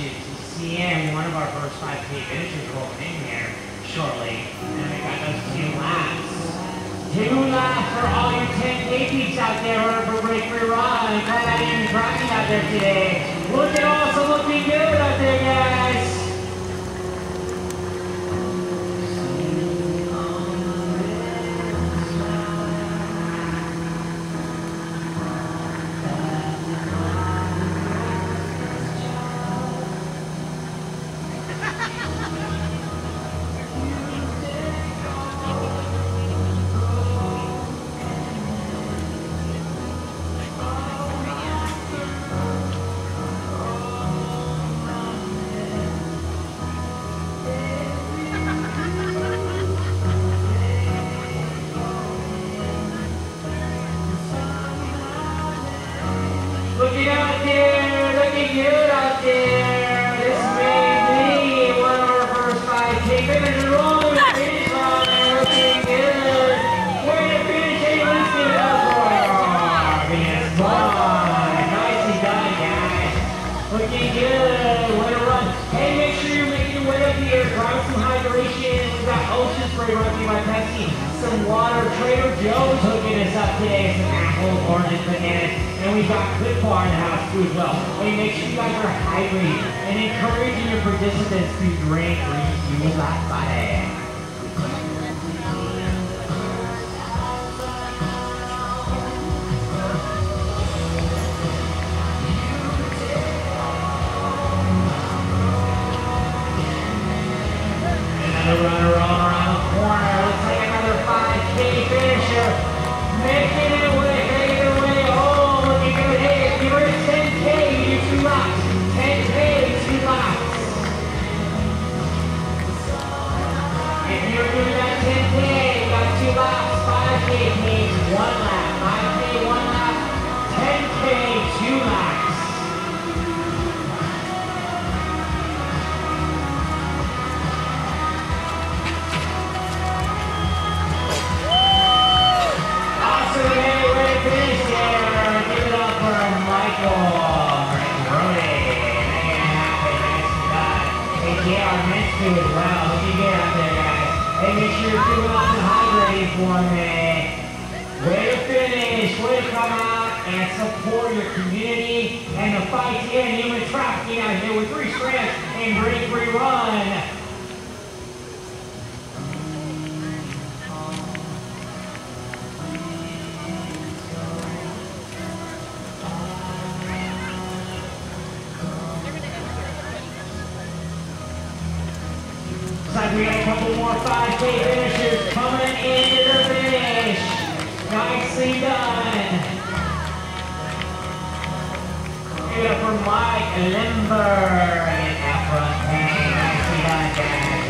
issues. CM, one of our first 5K finishers rolling in here shortly. And we got those two laps. Two laps for all your 10K out there running for Break Free Run. Glad I didn't out there today. Look at also looking good out there, guys. 5K finishers coming into the finish. Nicely done. Here for Mike Limber and that front pain. Nicely done, guys.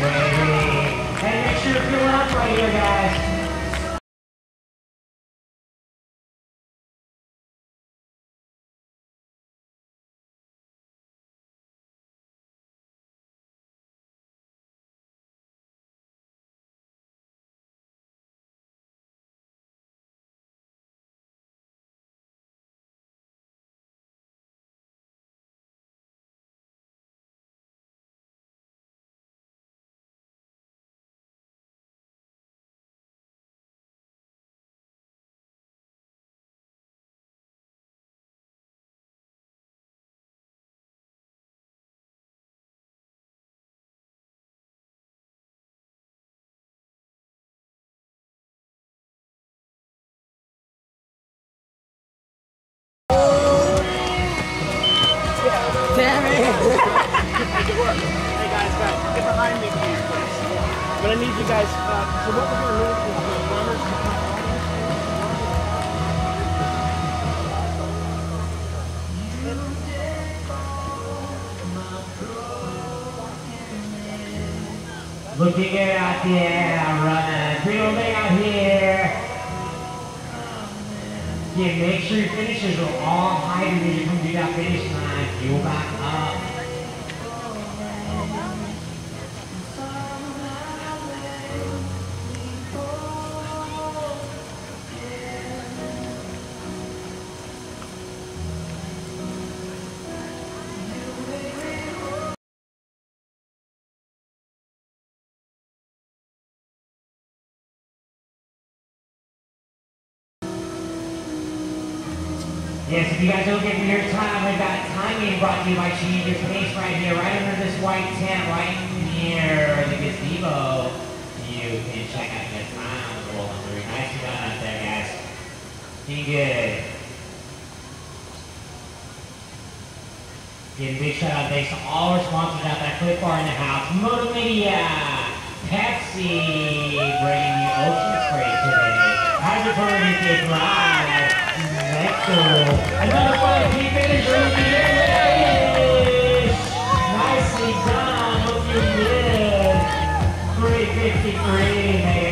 And make sure to feel up right here, guys. you guys. Uh, so what we're going to do is we're going to come Looking good out there, I'm running, out here. Yeah, make sure your finishes are all high division from do that finish line. Fuel back you guys don't get weird time, with that timing brought to you by Changes Pace right here, right under this white tent, right near the gazebo. You can check out the time. Well, I'm very nice to out there, guys. Getting good. a big shout out thanks to all our sponsors out there, Clif Bar in the House, Moto Media, Pepsi, bringing you Ocean Spray today, Hydroponic Live. Excellent. Another fun P finish rookie. Yay! Nicely done. Hope you did. 353, man.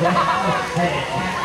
Yeah.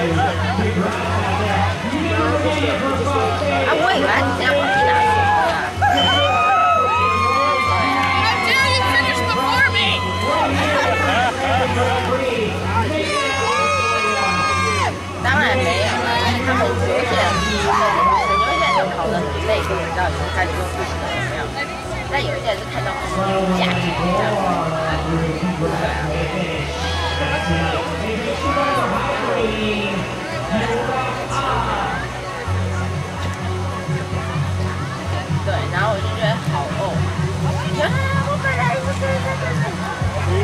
啊，我以为你这样的。对，这样一看就是故意的。不过我们还是把，就是。但有一些人，他得很累，可能到以后开始做自己的老表。但有一些人就看到我们，就是价值。对，然后我就觉得好哦，啊我本来就是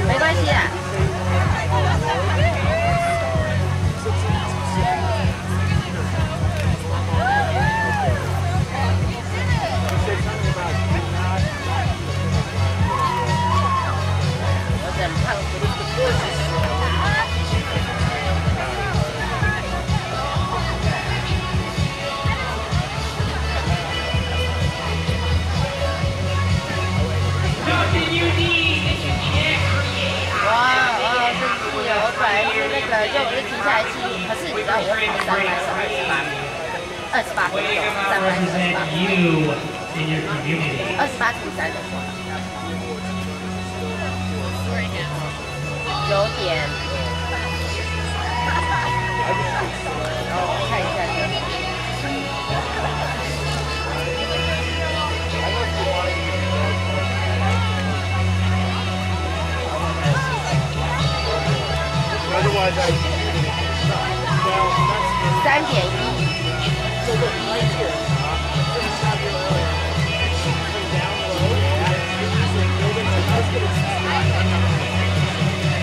没关系啊。我整趟来就那个就我就停下来吃，可是你知道我跑三百三十八米，二十八分钟，三百三十八米，二十八比三等话，九点九点。三点一，三点一。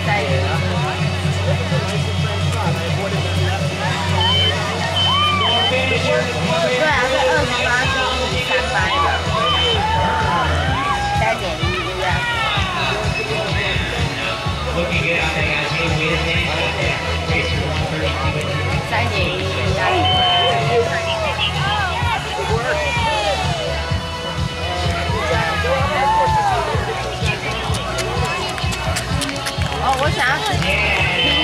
对啊，是二十八除三百的，我想要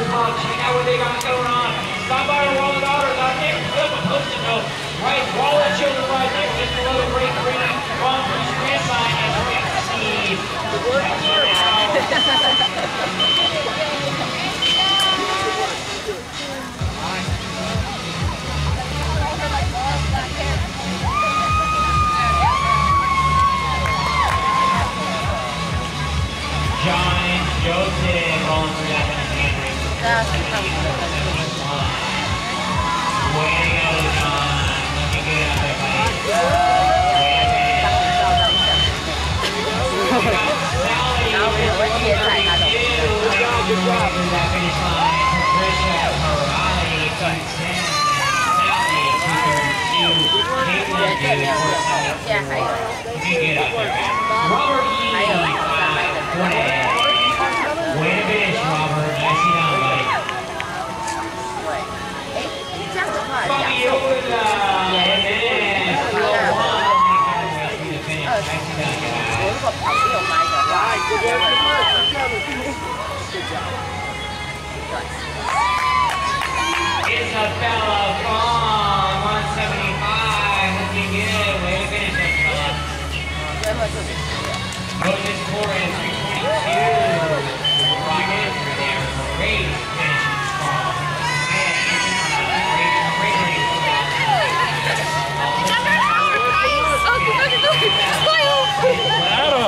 check out what they got going on. Stop by our Wallet Daughters out there. Flip a post-it note. Right, Wallet Children right there. Just below the great green Ron Bruce Grand sign and Rick Steve. Check it out. Out there, man. Robert It's a fella from uh, 175 who can get Moses Torres, 322.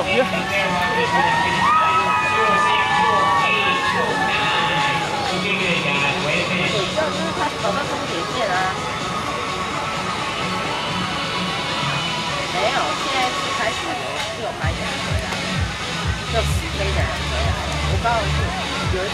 你說，就是他走到宮殿見啊？沒有，現在開始有，就有班人回來。有飛人回來，我告訴你，有一個。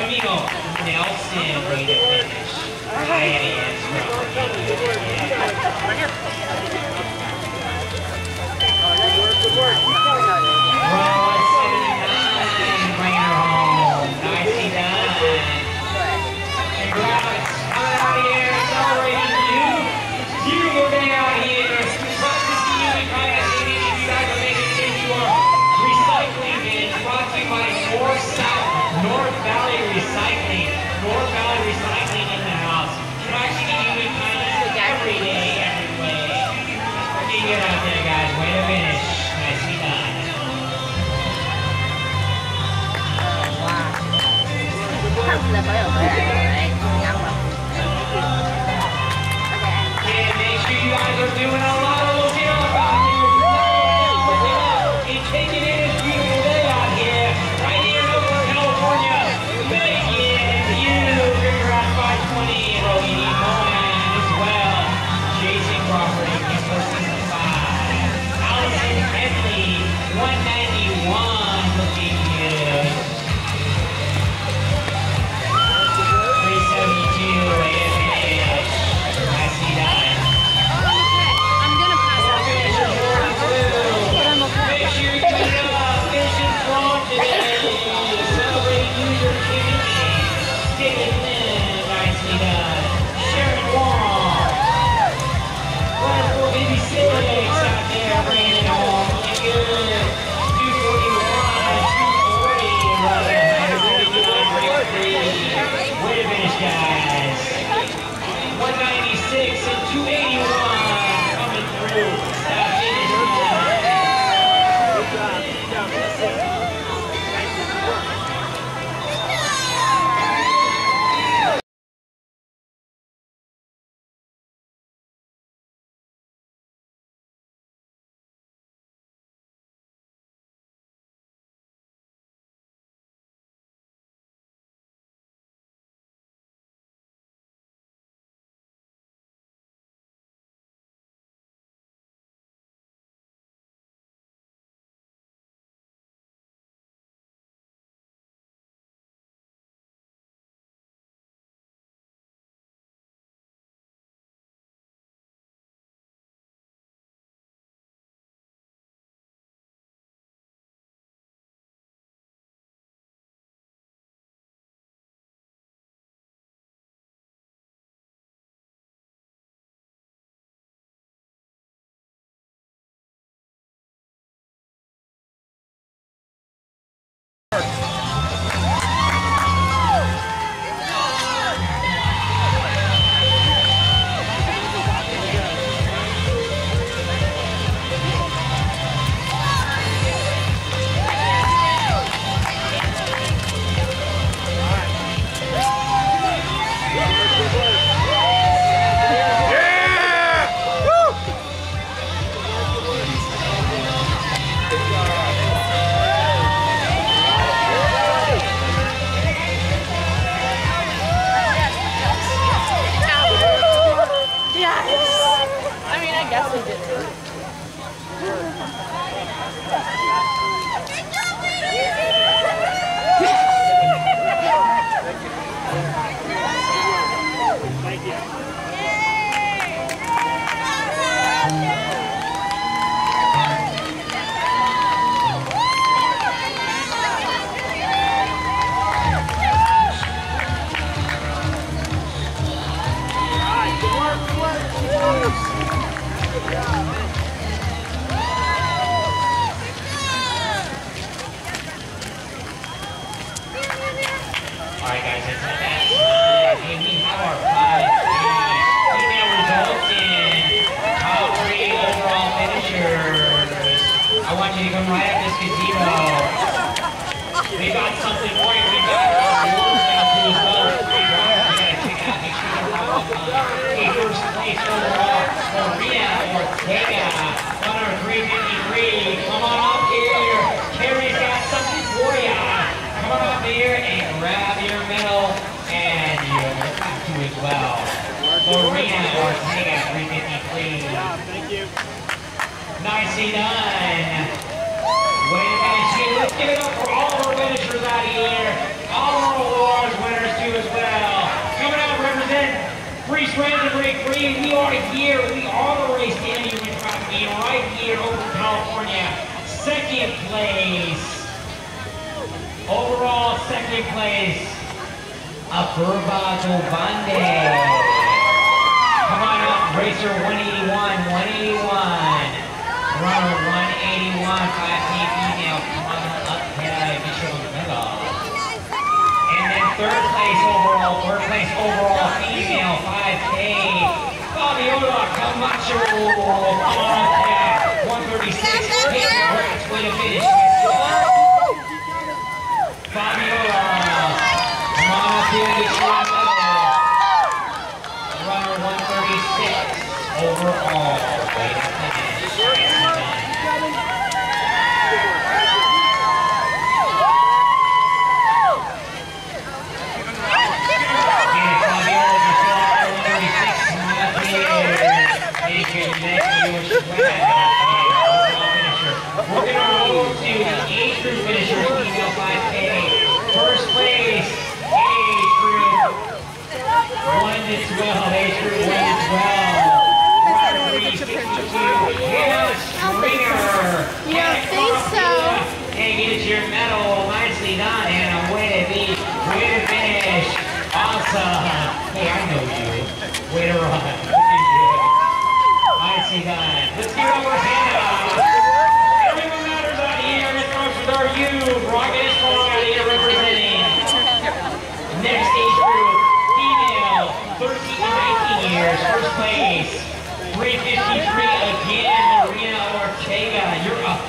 Camilo Nelson, an outstanding to is Good work. Good work. 来朋友回来。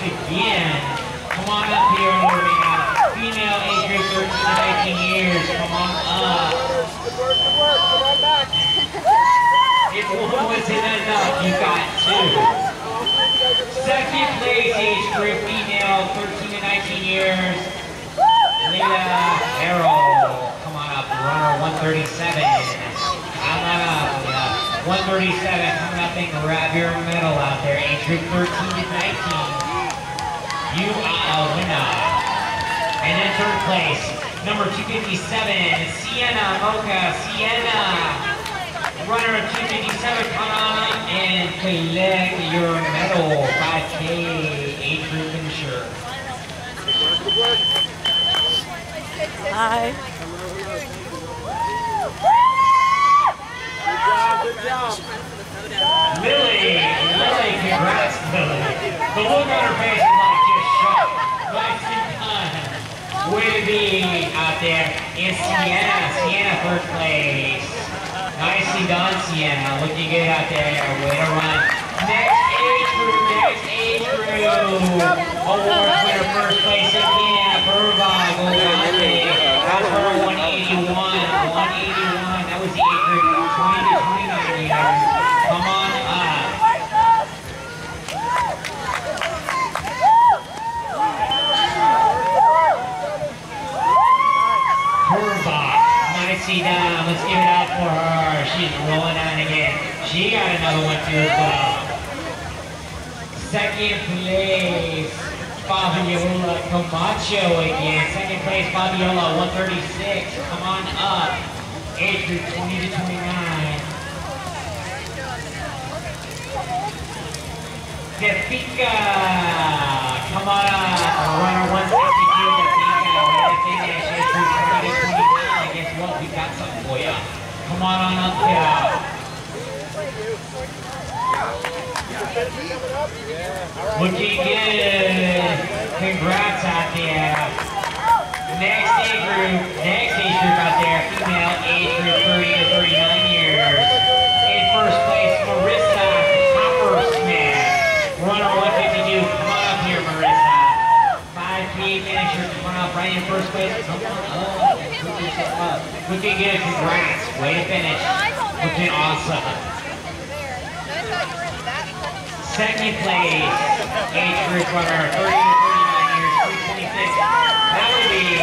Again. Come on up here, Marina. Female age group, 13 to 19 years, come on up. Good work, good work. Come on back. If one wasn't enough, you got two. Second place age group, female, 13 to 19 years. Leah Harrell, come on up, runner 137. Come on up, Leah. 137, coming up and grab your medal out there, age group 13 to 19. You are a winner. And in third place, number 257, Sienna Mocha, Sienna. Runner of 257, come on up and collect your medal, 5K age group finisher. Hi. Good job, good job. Lily, Lily, congrats, Lily. The look on her face is. Way to be out there. And Sienna, Sienna first place. Nicely done, Sienna. Looking good out there. Way to run. Next age group, next age group. Award winner first place again. Burba Govande. That's her 181. 181. That was the age group 20 to 29 years. Come on up. Herbach, nicely done. Let's give it up for her. She's rolling on again. She got another one too as well. Second place, Fabiola Camacho again. Second place, Fabiola, 136. Come on up. Age group 20 to 29. Defika, come on up. Runner 162, Come on on up, yeah. Looking good. Congrats out. Next age group, next age group out there, female age group 30 to 39 years. In first place, Marissa Coppersmith. Runner 152, come on up here, Marissa. 5K finisher, come on up right in first place. Come on up. Looking good, congrats. Way to finish. Looking awesome. Second place, age group runner, 30 to 39 years, 326. That would be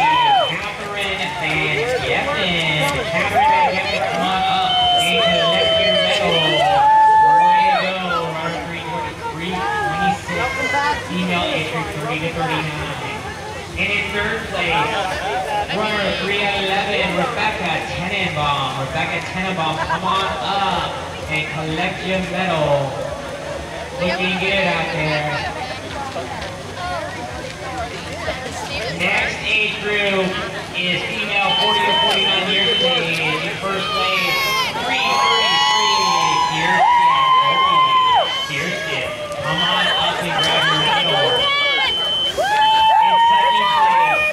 Catherine Van Geffen. Catherine Van Geffen, come on up. Age of next year medal. Way to go, runner 326. Female age group 30 to 39. And in third place, runner 311, Rebecca Rebecca Tenenbaum, come on up and collect your medal. Looking good out there. Next age group is female 40 to 49 years of age. In first place, 333, Kirsten. Kirsten, come on up and grab your medal. In second place,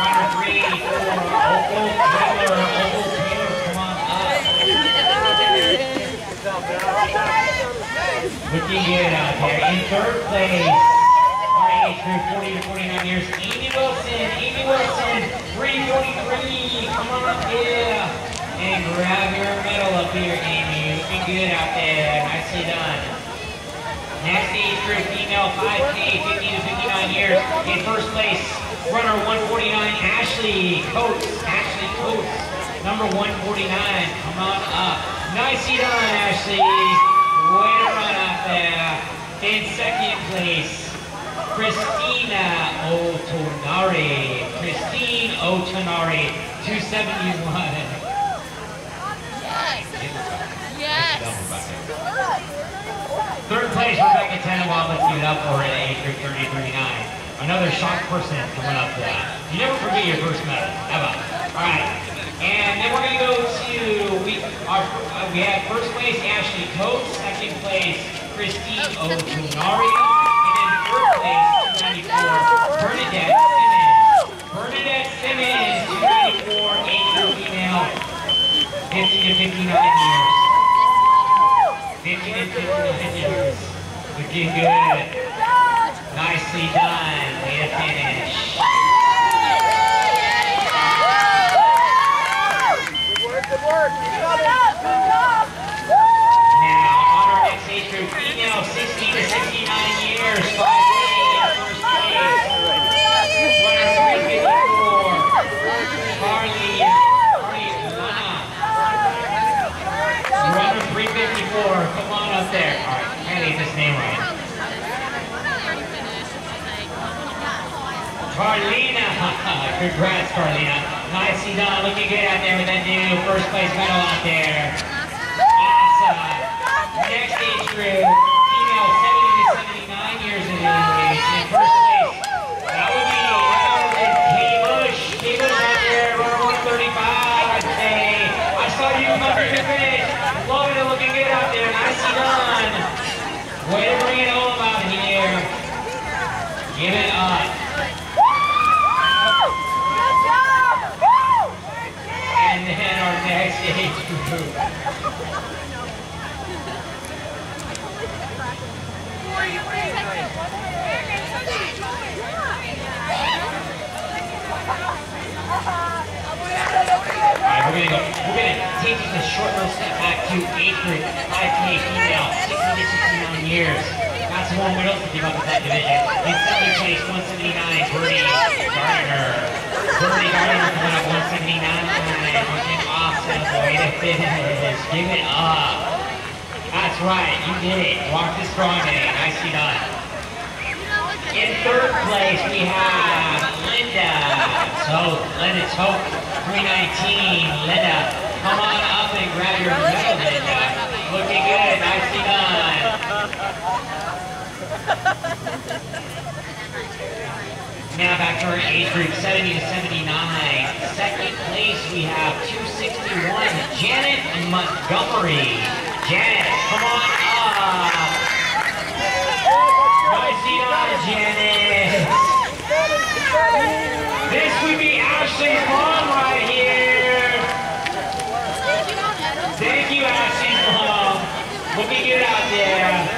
runner 384, Opal Taylor. Opal Taylor, come on up. Looking good out uh, there. In third place, our age group 40 to 49 years, Amy Wilson. Amy Wilson, 343. Come on up here and grab your medal up here, Amy. Looking good out there. Nicely done. Next age group, female 5K, 50 to 59 years. In first place, runner 149, Ashley Coates. Ashley Coates, number 149. Come on up. Nicely done, Ashley. Way to run out there. In second place, Christina Otonari. Christine Otonari, 271. Yes. Third place, Rebecca Tenenbaum. Let's give it up for at age group 30 to 39. Another shocked person coming up that. You never forget your first medal, ever. All right. And then we're going to go to, we, our, uh, we have first place, Ashley Coates. Second place, Christine Otunari. And then third place, 294, Bernadette Simmons. Bernadette Simmons, 294, age female, 50 to 59 years. 50 to 59 years. Looking good. Nicely done. Way to finish. Now, on our next age group, female 60 to 69 years, 5 first place. Runner 354, Carly, Carly Runner 354, come on up there. All right, I gotta get this name right. Carlina, congrats Carlina. Nicely done, looking good out there with that new first place medal out there. Awesome. Next age group, female 70 to 79 years of age. In first place, that would be other Katie Bush. Katie Bush out there, runner 135. I'd say, I saw you come here to finish. Loving it, looking good out there. Nicely done. Way to bring it home out here. Give it up. And then our next age group. Alright, we're gonna go, we're gonna take just a short little step back to age group, 5K female, 60 to 69 years. Some more medals to give up in that division. In second place, 179, Bernie Gardner. Bernie Gardner coming up 179, looking awesome, way to finish, give it up. That's right, you did it, walk the strong today, nicely done. In third place, we have Linda. So, Linda Toke, 319. Linda, come on up and grab your medal, Linda. Looking good, nicely done. Now back to our age group, 70 to 79. Second place, we have 261, Janet Montgomery. Janet, come on up. Nicely done, Janet. This would be Ashley's mom right here. Thank you, Ashley's mom. Looking good out there.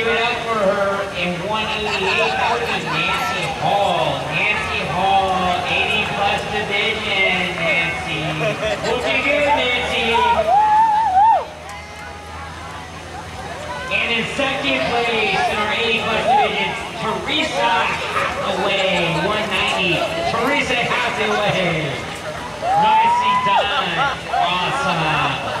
give it up for her in 188. That be Nancy Hall. Nancy Hall, 80 plus division. Nancy, looking good, Nancy. And in second place in our 80 plus division, Teresa Hathaway, 190. Teresa Hathaway. Nicely done. Awesome.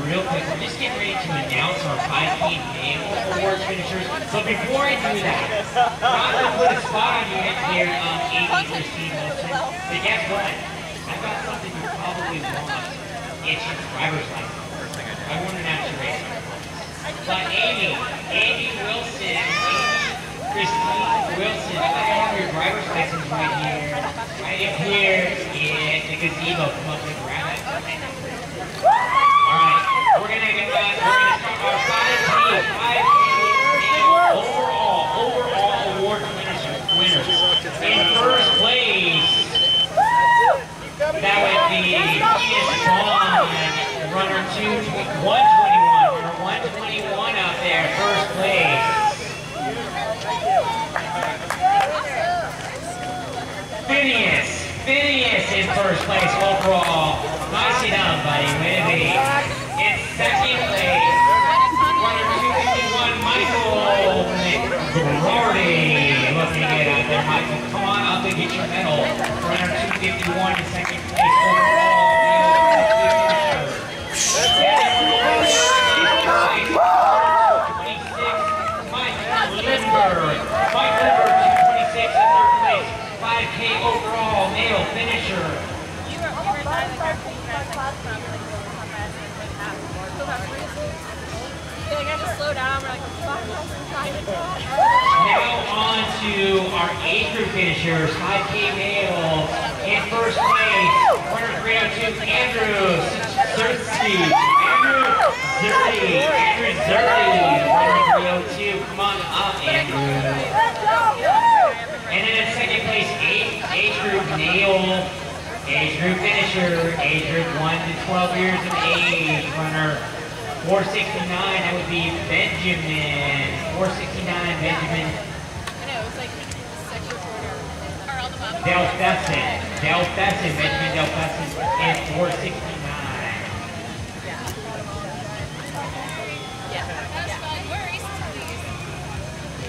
real quick, we're just getting ready to announce our 5K male awards finishers. But before I do that, I'm gonna put a spot on you here, um, Amy Christine Wilson. But guess what? I've got something you probably want. It's your driver's license. I want an actual race. But Amy, Amy Wilson, Amy Christine Wilson, I have your driver's license right here. Right up here in the gazebo. Come up runner two, 121, runner 121 out there, first place. Phineas, Phineas in first place overall. Nicely done, buddy. Way. In second place, runner 251, Michael McGrory. Looking good out there, Michael. Come on up and get your medal. Runner 251 in second place overall. Mike Limber. Mike Limber, 226 in third place. 5K overall male finisher. You were to Now on to our age group finishers, 5K male. In first place, runner 302, Andrew Zertsky. Andrew Zerty. Andrew Zerty. Runner 302. Come on up, Andrew. And then in second place, age, age group Neil. Age group finisher, age group 1 to 12 years of age, runner 469, that would be Benjamin. 469, Benjamin Del Fesson. Del Fesson, Benjamin Del Fesson is 469. Yeah. That's fine. Where is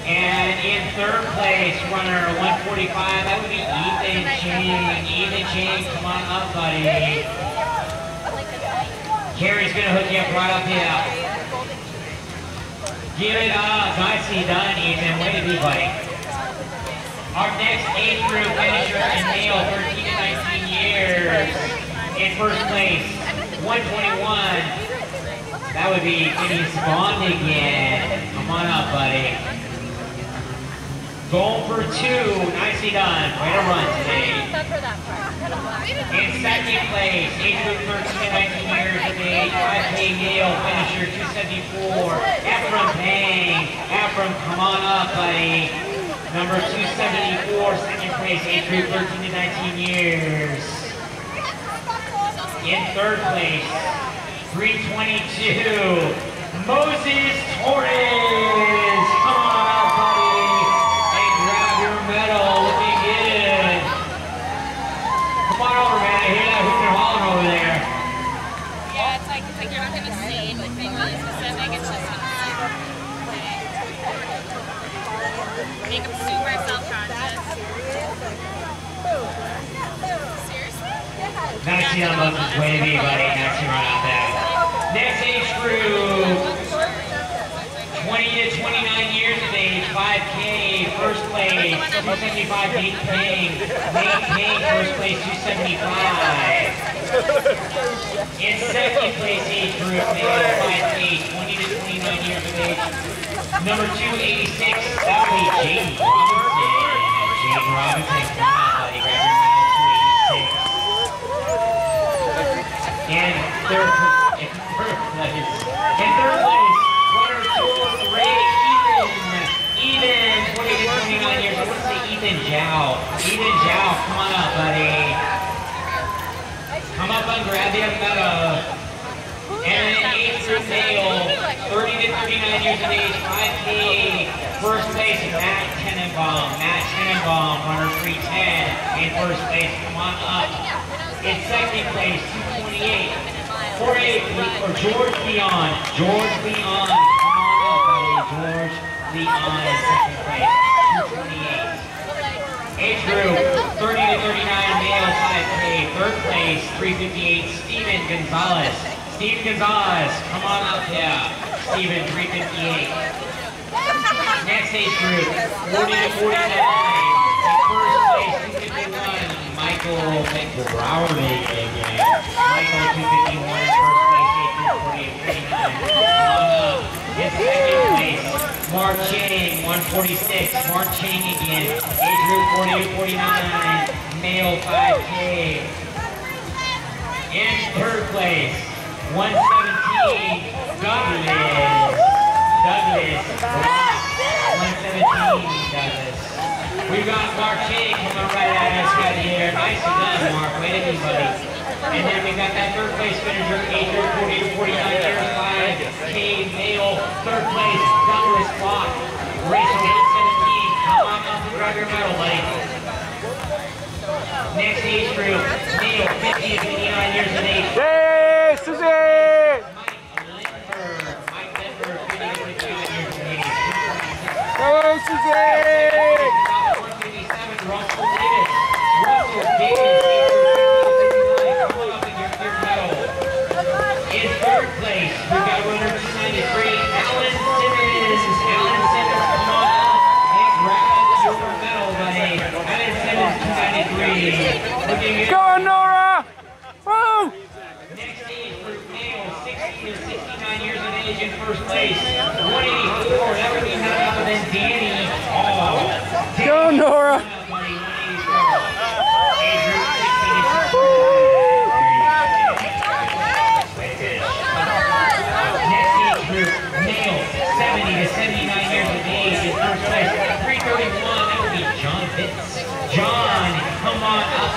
And in third place, runner 145, that would be Ethan Chang. Ethan Chang, come on up, buddy. Carrie's gonna hook you up right up here. Give it up. Nicely done, Ethan. Way to be, buddy. Our next age group finisher is male, 13 to 19 years. In first place, 121. That would be Phineas Bond again. Come on up, buddy. Going for two. Nicely done. Way to run today. In second place, age group 13 to 19 years of age, 5K Yale finisher 274, Ephraim Payne. Ephraim, come on up, buddy. Number 274, second place, age group 13 to 19 years. In third place, 322, Moses Torres. Come on up, buddy, and grab your medal. Looking good. Come on over, man. I hear that hooping and hollering over there. Yeah, it's like, it's like you're not gonna see anything really specific. It's just make them super self-conscious. Moses. Way to be, buddy. Nicely run out there. group, 20 to 29 years of age, 5K, first place, 275 Nate King. Nate King, first place, 275. In second place age group, male 5K, 20 to 29 years of age. Number 286, that would be Jaden Robinson. Jaden Robinson, come on, buddy, medal, 286. And third, in third place, in third place, runner Jules Ray Ethan, Ethan, 20 to 29 years. I want to say Ethan Zhao. Ethan Zhao, come on up, buddy. Come up and grab your medal. And then group male, 30 to 39 years of age, 5K. First place, Matt Tenenbaum. Matt Tenenbaum, runner 310. In first place, come on up. In second place, 228. 48, or George Leon. George Leon, come on up, buddy. George Leon in second place, 228. Age group, 30 to 39, male, 5K. Third place, 358, Steven Gonzalez. Steven Gonzalez, come on up here. Steven, 358. Next age group, 40 to 49. In first place, 251, Michael McGrowley again. Michael, 251 in first place, age group 40 to 49. Come on up. In second place, Mark Chang, 146. Mark Chang again. Age group 40 to 49, male 5K. In third place, 117, Douglas. Douglas. Rock, 117, Douglas. We've got Mark Chang coming right at us right here. Nicely done, Mark. Way to be, buddy. And then we got that third place finisher, 40 to 49 years, 5K male. Third place, Douglas Block. Race 817. Come on up and grab your medal, buddy. Next age group, male, 50 to 59 years of age. Yay, Susie! Mike Lindbergh, Mike Lindbergh, 50 to 52 years of age. Go, Susie!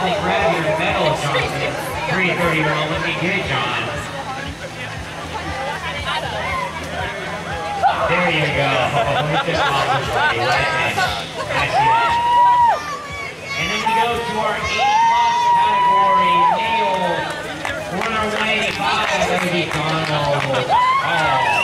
And grab your medal, John Pitts. 331, looking good, John. There you go. Look at this awesome buddy. What a catch. I see that. And then we go to our A plus category, male, runner 185. That would be Donald. Oh,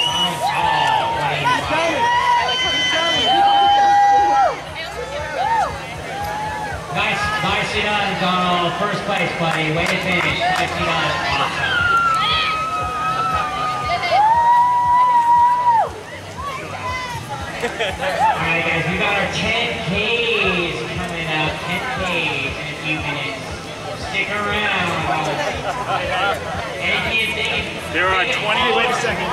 Nicely done, Donald. First place, buddy. Way to finish. Nicely done. Awesome. Alright guys, we got our 10Ks coming up, 10Ks in a few minutes. Stick around. And if you think There are 20, wait a second.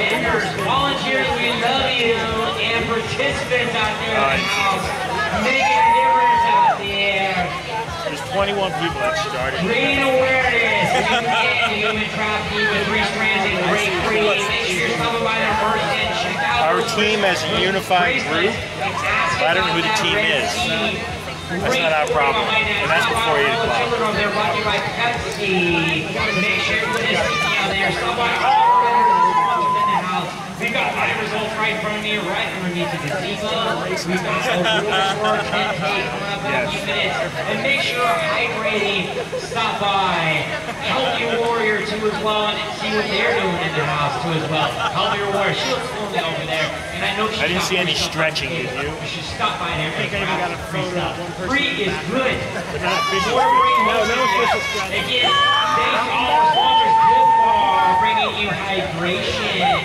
vendors, volunteers, we love you, and participants out there in the house, making a difference. There's 21 people that started. Bringing awareness human trafficking with three strands and Break Free. Make sure you're stopping by their first and check Our team as a unified group, I don't know who the team is. That's not our problem. And that's before 8 o'clock. Children, they're brought to you by Pepsi. Make sure you put out there. Stop by all our vendors in the house. We've got live results right in front of me, right underneath the gazebo. We've got awards for our 10K coming up in a few minutes. And make sure hydrating. Stop by. Help Your Warrior too as well and see what they're doing in the house too as well. Help Your Warrior. She looks lonely over there. And I know she's I didn't see any stretching, did you? You should stop by there. think I even got a Free photo of stuff. one person. Free is good. Not official. No, no official stretching. Again, thanks to all our sponsors, Good for bringing you hydration.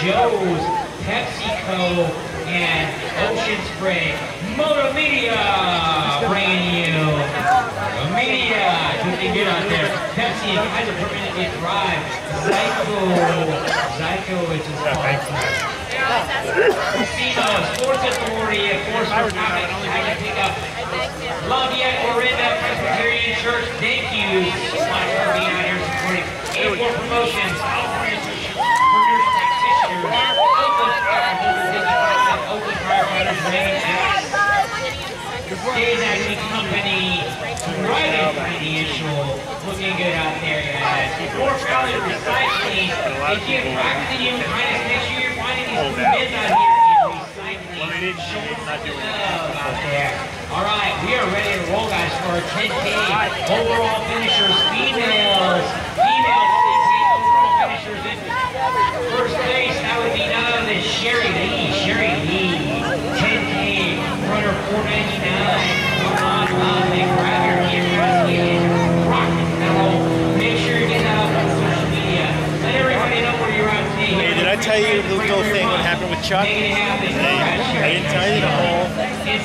Joe's, PepsiCo, and Ocean Spray. Moto Media bringing you Media. Looking good out there. Pepsi and Kaiser Permanente drive. Zyko. Zyko, which is called. Casino, Sports Authority, of course, for topic I can pick up. Lafayette Orinda Presbyterian Church, thank you so much for being out here supporting A4 Promotions, Days Acting Company, Driving Financial, looking good out there, guys. North Valley Recycling, they give practicing you kindness, make sure you're finding these good out here in recycling. Showing some love out there. All right, we are ready to roll, guys, for our 10K overall finishers, females. Females, 10K overall finishers in first place. That would be none other than Sherry Lee. Sherry Lee, 10K, runner 499. Come on up and grab your cameras and rock and roll. Make sure you get that out on social media. Let everybody know where you're at today. Hey, did I tell you the little thing what happened with Chuck? Make it happen. Hey,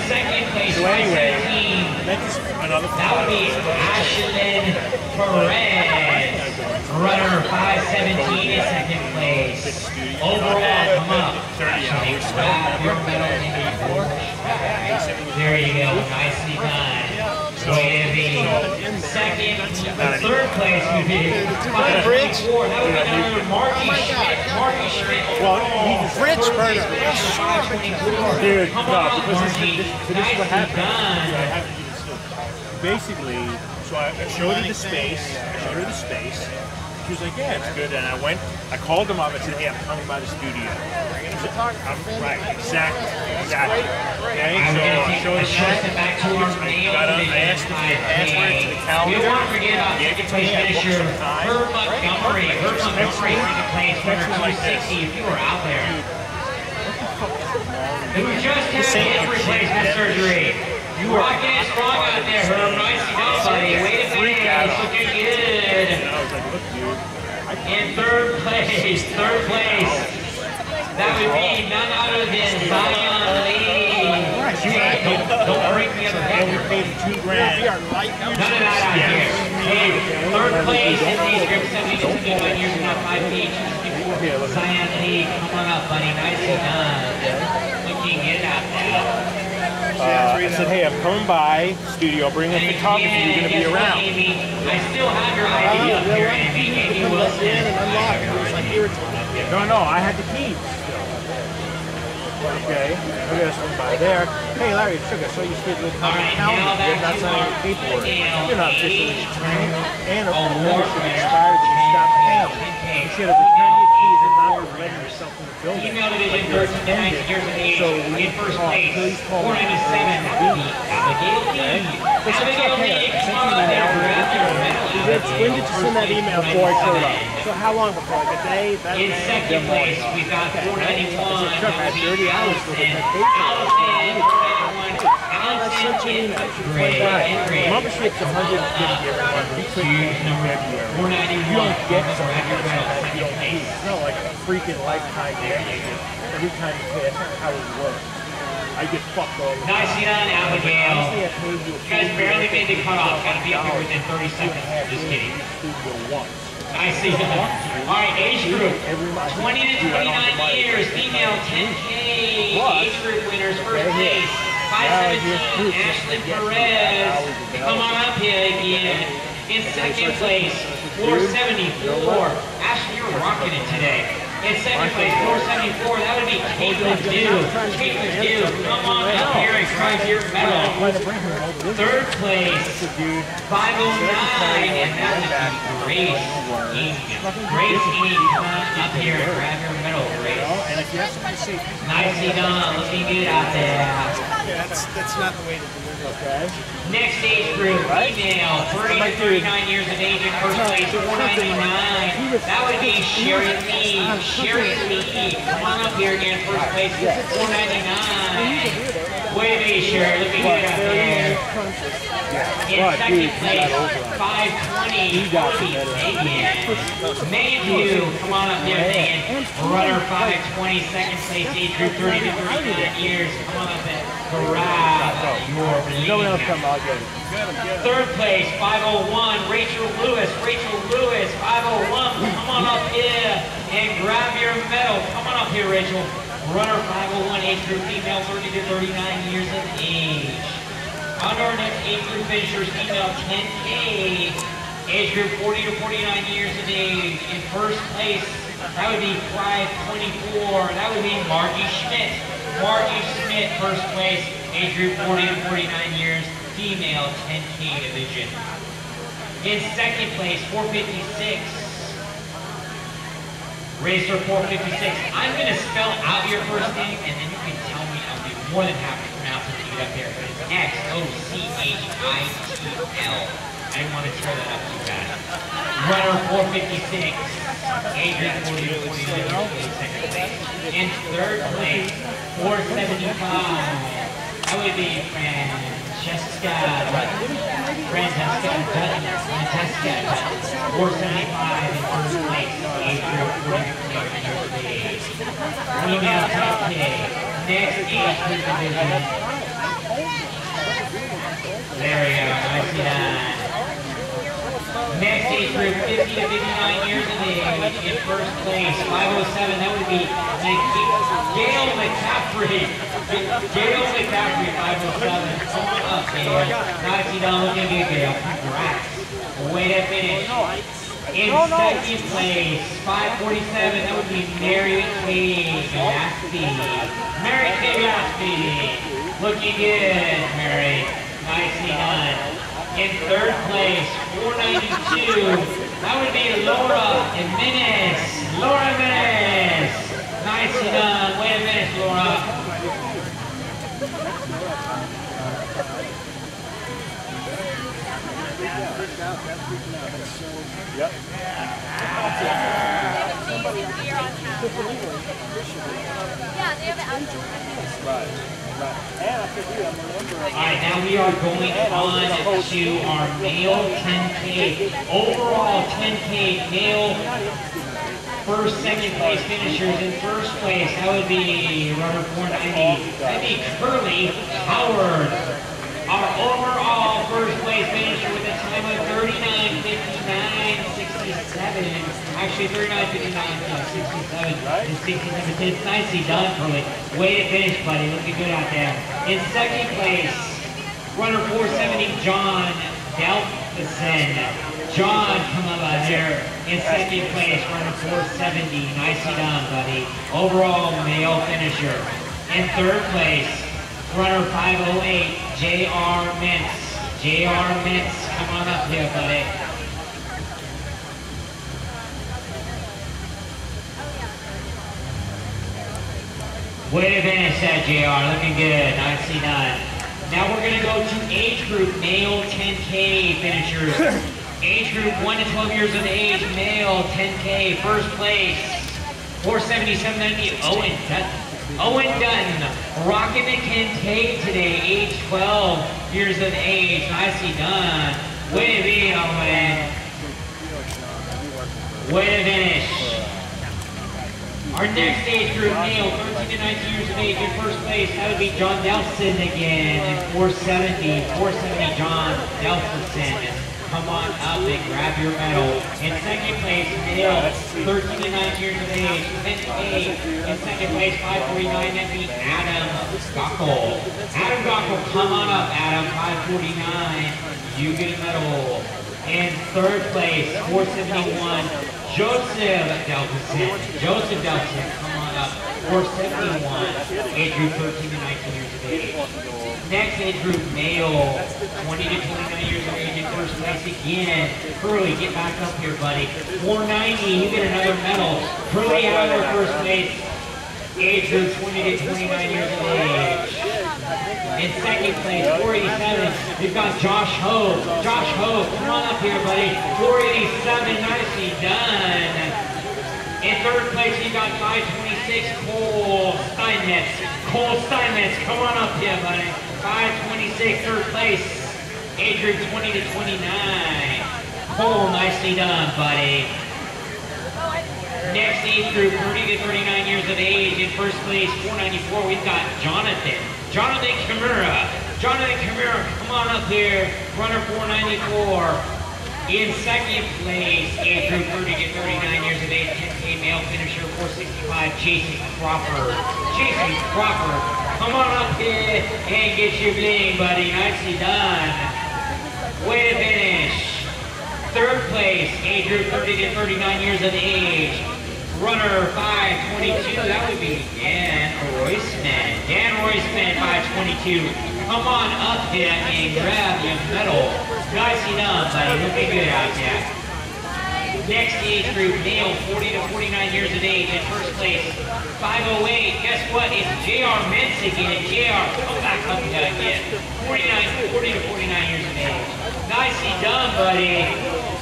So anyway, 517. That's another That would be Ashlyn Perez. Runner 517 in second place. Overall, come up. 30. Grab your medal in. There you go. Nicely done. To be. Second, third place would be 524. That would be another Marky Schmidt. Marky Schmidt. Well, French burner. would be number 524. Dude, no, because this, this, is what happened. done. I have to give you this. Basically, so I I showed her the space. I showed her the space. She was like, "Yeah, it's good." And I went, I called them up. I said, "Hey, I'm coming by the studio." I'm, right, exactly, exactly. Okay, so I showed a her back to our I mail got on, I division asked her, five asked for to the calendar. We won't forget about Yeah, second it's place okay, finisher. Herb Montgomery. Herb Montgomery, second place, winner Text me like this. 260 if you were out there. Who just had hip replacement surgery. You are rocking it strong out there, Herb. Nice to know, buddy. Way to Freak out. finish. Looking good. And I was like, "Look, dude, In third place, third place. That would be none other than Zion Lee. Hey, don't, don't break the other and we record. paid him two grand." None of that out here. Hey, third place in these group 72 71 years and not 5 feet. Zion Lee, come on up, buddy. Nicely done. Looking good out there. Uh, I said, hey, I'm coming by studio, bring a And photographer, you're gonna be around. I still have your ID up here, Amy. Wilson. No, no, I had the keys still. Okay, look at this one by there. Hey Larry, Sugar, so you scheduled All right, now calendar. back You're not to signing paperwork. You're not officially trained. And a Oh, membership expired, you stopped paying. You should have returned your keys and not letting yourself in the building. Email division Like you're 13 to 19 offended. years of age. So we in first call- place, please call 497. me. The Abigail Lee. Said, Abigail okay, I come sent on you up an email. Grab your medal. When did you send that email before I showed up? So how long before? Like a day? That In second place, we've got 491. It's a truck. I had 30 hours to get that Allison. paper. Allison, 491. Allison in grade. In grade. Membership's 150 every month. We couldn't Huge. February. You don't get something medal. that you don't need. It's not like a freaking lifetime membership. Every time you pay, that's not how it works. I get fucked all the time. Nicely done, Abigail. Honestly, I paid you guys barely made the cutoff. Gotta be up here within 30 seconds. Just kidding. Once. I see. All right, age group. 20 to 29 years, female 10K. Age group winners, first place. 517, Ashley Perez. Come on up here again. In second place, 474. Ashley, you're rocking it today. In second place, 474. That would be Caitlin Dew. Caitlin Dew, come on up here and grab your medal. Third place, dude. 509, and that would be Grace Amy. Grace Amy, come on up here and grab your medal, Grace. Nicely done, looking good out there. That's that's not the way to do it. Okay. Next age group, female, 30 to 39 years of age in first place, 499. That would be Sherry Lee. Sherry Lee, come on up here again, first place, 499. Way to be sure. Looking good out there. In But, second dude, place, he got over. 520, got Cody. Megan. Mayhew, come on up there, Megan. Runner 520, second place, age group 30 to 39 years. Come on up and grab your No one else bleeding out yet. Third place, 501, Rachel Lewis. Rachel Lewis, 501. Come on up here and grab your medal. Come on up here, Rachel. Runner 501, age group female, 30 to 39 years of age. On our next age group finishers, female 10K, age group 40 to 49 years of age. In first place, that would be 524. That would be Margie Schmidt. Margie Schmidt, first place, age group 40 to 49 years, female 10K division. In second place, 456. Racer 456. I'm going to spell out your first name, and then you can tell me. I'll be more than happy to pronounce it to you up there. It's X-O-C-H-I-T-L. I didn't want to tear that up too bad. Runner 456. Adrian 40 to 49 in second place. In third place, 475. That would be Francesca. Francesca Dutton. Francesca Dutton. 475 in first place. Adrian 40 to 49 years of age. Female 10K. Next age group division. There we go. Nicely done. Next age group, 50 to 59 years of age. In first place, 507. That would be Gail McCaffrey. Gail McCaffrey, 507. Come on up, Gail. Nicely done. Looking good, Gail. Congrats. Way to finish. In second place, 547, that would be Mary Kay Gillespie. Mary Kay Gillespie. Looking good, Mary. Nicely done. In third place, 492, that would be Laura Jimenez. Laura Jimenez. Nicely done. Uh, Way to finish, Laura. Yep. I'm All right, now we are going on to our male 10K. Overall 10K male first, second place finishers. In first place, that would be runner 490. That'd be Curly Howard. Our overall first place finisher with a time of 39.59.67. Actually, 39.59.67 and 67 tenths. Nicely done, Curly. Way to finish, buddy. Looking good out there. In second place, runner 470, John Delphison. John, come up out here. In second place, runner 470. Nicely done, buddy. Overall male finisher. In third place, runner 508, J.R. Mintz. J.R. Mintz, come on up here, buddy. Way to finish that, JR. Looking good. Nicely done. Now we're going to go to age group male 10K finishers. age group 1 to 12 years of age, male 10K, first place. 477.90, Owen Dutton. Owen Dutton, rocking the 10K today, age 12 years of age. Nicely done. Way to be, Owen. Way to finish. Our next age group, male, 13 to 19 years of age, in first place, that would be John Nelson again, in 470, 470 John Nelson. Come on up and grab your medal. In second place, male, 13 to 19 years of age, 10K. In second place, 549, that'd be Adam Gockel. Adam Gockel, come on up, Adam, 549. You get a medal. In third place, 471, Joseph Delphison. Joseph Delphison, come on up. 471, age group 13 to 19 years of age. Next age group, male, 20 to 29 years of age in first place again. Curly, get back up here, buddy. 490, you get another medal. Curly Howard, first place, age group 20 to 29 years of age. In second place, 487, we've got Josh Ho. Josh Ho, come on up here, buddy. 487, nicely done. In third place, we got 526 Cole Steinmetz. Cole Steinmetz, come on up here, buddy. 526, third place. Group 20 to 29. Cole, nicely done, buddy. Next age group, 30 to 39 years of age. In first place, 494, we've got Jonathan. Jonathan Kimura. Jonathan Kimura, come on up here. Runner 494. In second place, 30 to 39 years of age, 10K male finisher, 465, Jason Cropper. Jason Cropper, come on up here and get your bling, buddy. Nicely done. Way to finish. Third place, 30 to 39 years of age. Runner 522, that would be Dan Roisman. Dan Roisman, 522. Come on up here and grab your medal. Nicely done, buddy. Looking good out there. Next age group, male, 40 to 49 years of age, in first place, 508. Guess what? It's JR Mintz again. JR, come back up again. 49, 40 to 49 years of age. Nicely done, buddy.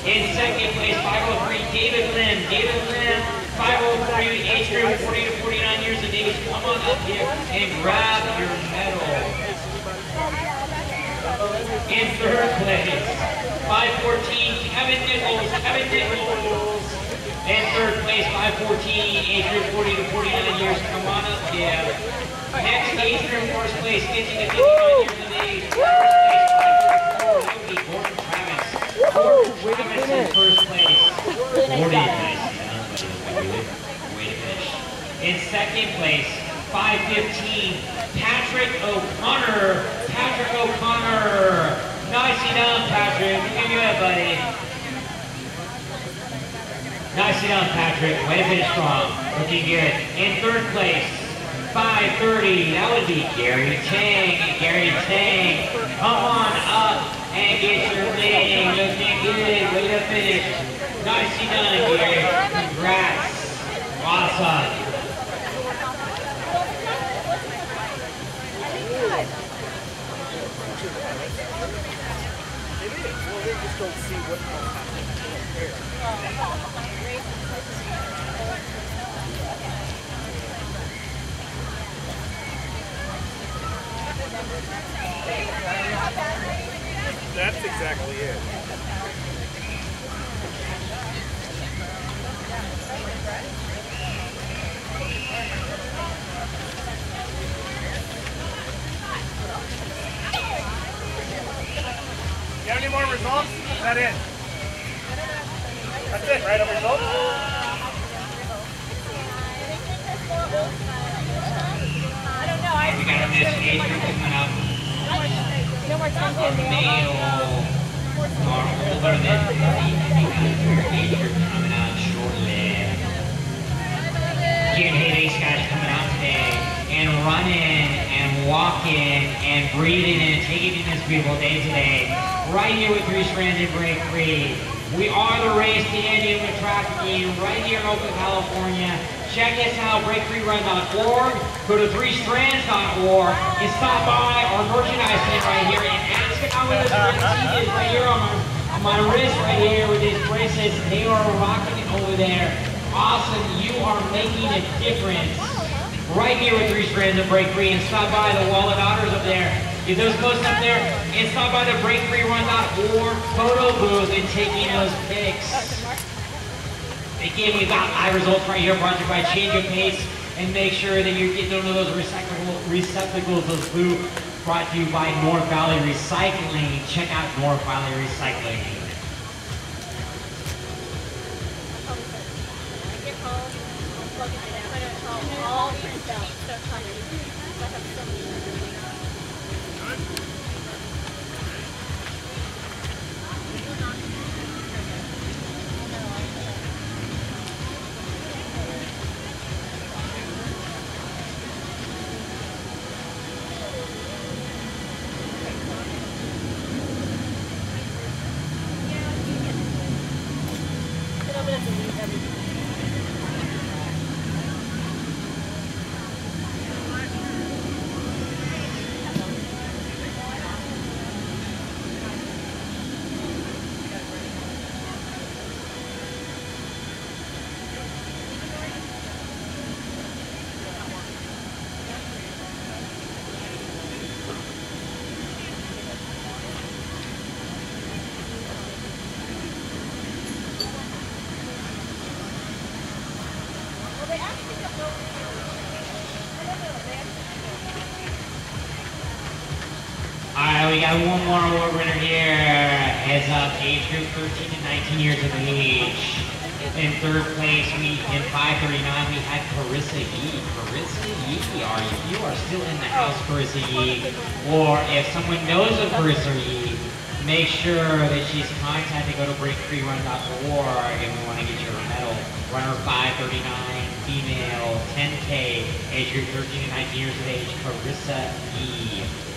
In second place, 503, David Lim. David Lim, 503, age group 40 to 49 years of age. Come on up here and grab your medal. In third place, 514, Kevin Nichols. Kevin Nichols. In third place, 514, age group 40 to 49 years. Come on up here. Next age group, first place, 50 to 59 years of age. First place, 544. That would be Gordon Travis. Gordon Travis in first place. 40 nice. Way to finish. In second place, 515, Patrick O'Connor. Patrick O'Connor. Nicely done, Patrick. Give you it, buddy. Nicely done, Patrick. Way to finish strong. Looking good. In third place, 530, that would be Gary Tang. Gary Tang. Come on up and get your thing. Looking good. Way to finish. Nicely done, Gary. Congrats. Awesome. Don't see what That's exactly it. You have any more results? Is that it? That's it, right? A result? I don't know. I got a miss age group coming up. no more time Our male are older than 30. Age guys coming out today and running and walking and breathing and taking in this beautiful day today. Right here with Three Strands and Break Free. We are the race, the Indian with trafficking right here in Oakland, California. Check us out, breakfreerun.org. Go to threestrands.org and stop by our merchandise stand right here and ask about what this is right here on my, on my wrist right here with these bracelets. They are rocking it over there. Awesome, you are making a difference right here with Three Strands of Break Free and stop by the Wallet Otters up there. Get those posts up there and stop by the photo booth and taking those pics. Again, we've got eye results right here brought to you by Change of Pace and make sure that you're getting one of those recyclable receptacles of blue, brought to you by North Valley Recycling. Check out North Valley Recycling. get we got one more award winner here. Heads up, age group 13 to 19 years of age. In third place, we in 539 we had Carissa Yee. Carissa Yee, are you? You are still in the oh. house, Carissa Yee. Or if someone knows of Carissa Yee, make sure that she's contacted. To go to breakfreerun.org, and we want to get you a medal. Runner 539, female, 10K, age group 13 to 19 years of age, Carissa Yee.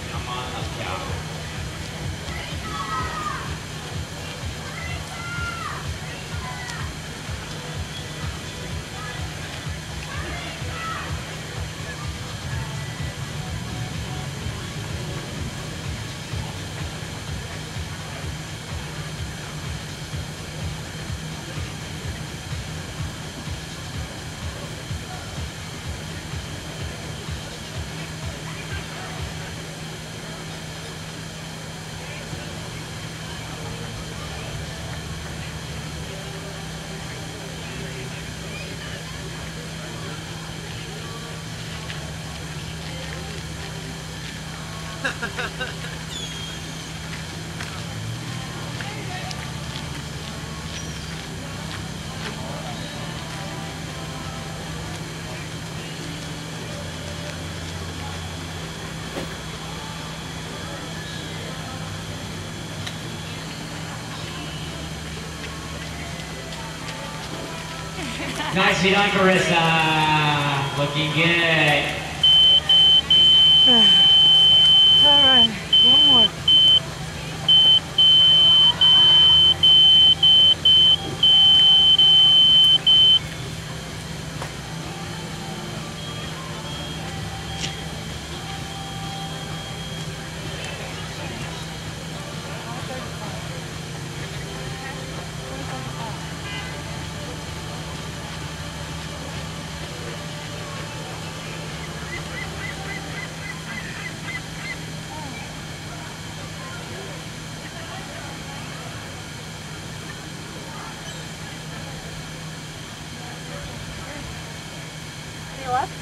Done, Carissa. Uh, looking good. All right, one more. Any left?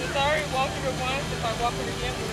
Since I already walked it once, if I walk it again,